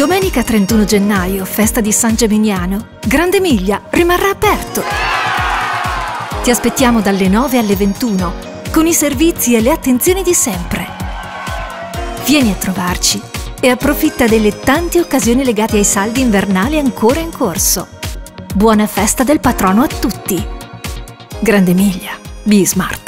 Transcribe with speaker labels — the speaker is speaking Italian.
Speaker 1: Domenica 31 gennaio, festa di San Gemignano, Grande Miglia rimarrà aperto. Ti aspettiamo dalle 9 alle 21 con i servizi e le attenzioni di sempre. Vieni a trovarci e approfitta delle tante occasioni legate ai saldi invernali ancora in corso. Buona festa del patrono a tutti! Grande Miglia, Be Smart.